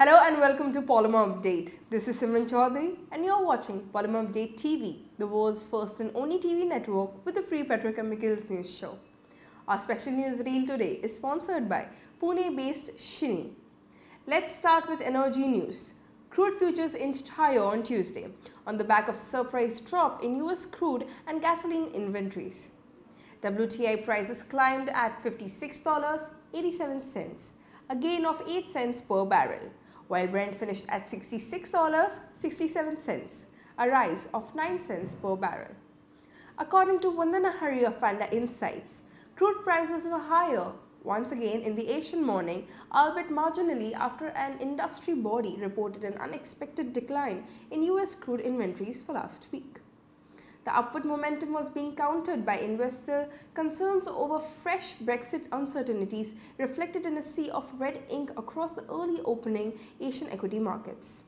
Hello and welcome to Polymer Update. This is Simran Choudhary and you're watching Polymer Update TV, the world's first and only TV network with a free petrochemicals news show. Our special news reel today is sponsored by Pune-based Shini. Let's start with energy news. Crude futures inched higher on Tuesday on the back of surprise drop in US crude and gasoline inventories. WTI prices climbed at $56.87, a gain of 8 cents per barrel while Brent finished at $66.67, a rise of 9 cents per barrel. According to Vandana Hari of Vanda Insights, crude prices were higher once again in the Asian morning, albeit marginally after an industry body reported an unexpected decline in US crude inventories for last week. The upward momentum was being countered by investor concerns over fresh Brexit uncertainties reflected in a sea of red ink across the early opening Asian equity markets.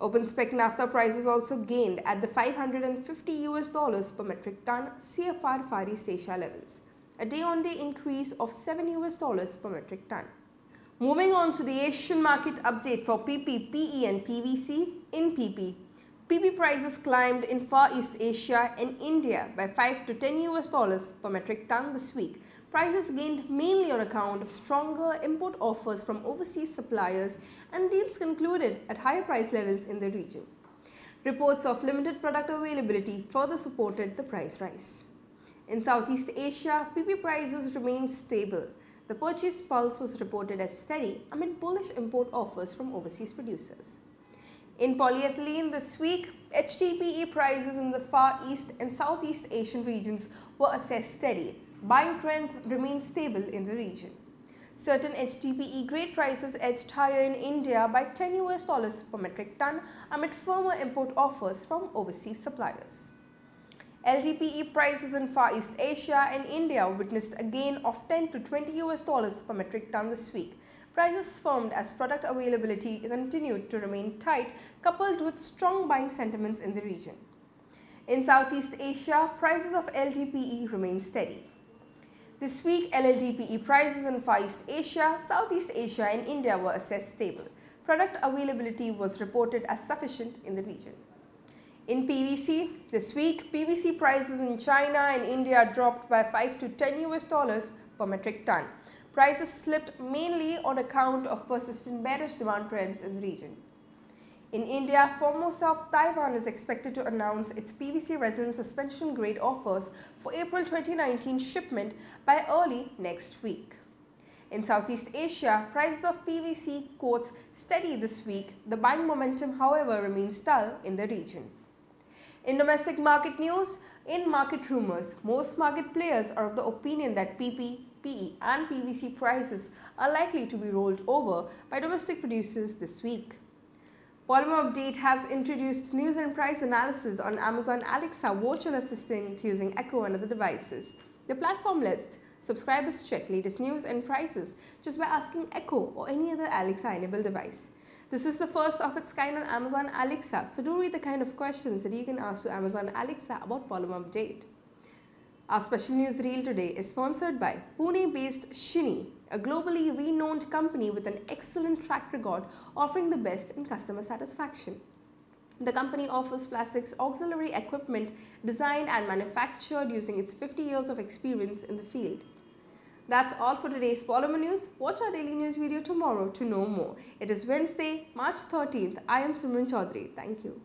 Open spec naphtha prices also gained at the 550 US dollars per metric ton CFR Far East Asia levels, a day-on-day -day increase of 7 US dollars per metric ton. Moving on to the Asian market update for PP, PE and PVC in PP. PP prices climbed in Far East Asia and India by 5 to 10 US dollars per metric ton this week. Prices gained mainly on account of stronger import offers from overseas suppliers and deals concluded at higher price levels in the region. Reports of limited product availability further supported the price rise. In Southeast Asia, PP prices remained stable. The purchase pulse was reported as steady amid bullish import offers from overseas producers. In polyethylene this week, HDPE prices in the Far East and Southeast Asian regions were assessed steady. Buying trends remain stable in the region. Certain HDPE grade prices edged higher in India by 10 US dollars per metric ton amid firmer import offers from overseas suppliers. LDPE prices in Far East Asia and India witnessed a gain of 10 to 20 US dollars per metric ton this week prices firmed as product availability continued to remain tight coupled with strong buying sentiments in the region. In Southeast Asia, prices of LDPE remain steady. This week, LLDPE prices in Far East Asia, Southeast Asia and India were assessed stable. Product availability was reported as sufficient in the region. In PVC, this week, PVC prices in China and India dropped by 5 to 10 US dollars per metric ton prices slipped mainly on account of persistent bearish demand trends in the region. In India, Formosa of Taiwan is expected to announce its PVC resin suspension grade offers for April 2019 shipment by early next week. In Southeast Asia, prices of PVC quotes steady this week. The buying momentum, however, remains dull in the region. In domestic market news, in market rumors, most market players are of the opinion that PP, PE and PVC prices are likely to be rolled over by domestic producers this week. Polymer Update has introduced news and price analysis on Amazon Alexa virtual assistant using Echo and other devices. The platform lets subscribers check latest news and prices just by asking Echo or any other Alexa enabled device. This is the first of its kind on Amazon Alexa, so do read the kind of questions that you can ask to Amazon Alexa about Polymer Update. Our special news reel today is sponsored by Pune-based Shini, a globally renowned company with an excellent track record offering the best in customer satisfaction. The company offers plastics auxiliary equipment designed and manufactured using its 50 years of experience in the field. That's all for today's Polymer News. Watch our daily news video tomorrow to know more. It is Wednesday, March 13th. I am Simran Choudhary. Thank you.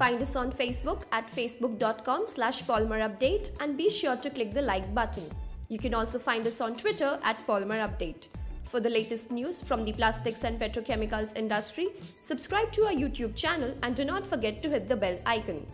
Find us on Facebook at facebook.com slash polymerupdate and be sure to click the like button. You can also find us on Twitter at polymerupdate. For the latest news from the plastics and petrochemicals industry, subscribe to our YouTube channel and do not forget to hit the bell icon.